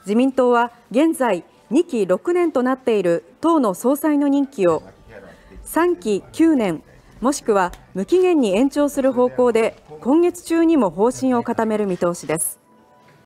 自民党は現在2期6年となっている党の総裁の任期を3期9年もしくは無期限に延長する方向で今月中にも方針を固める見通しです。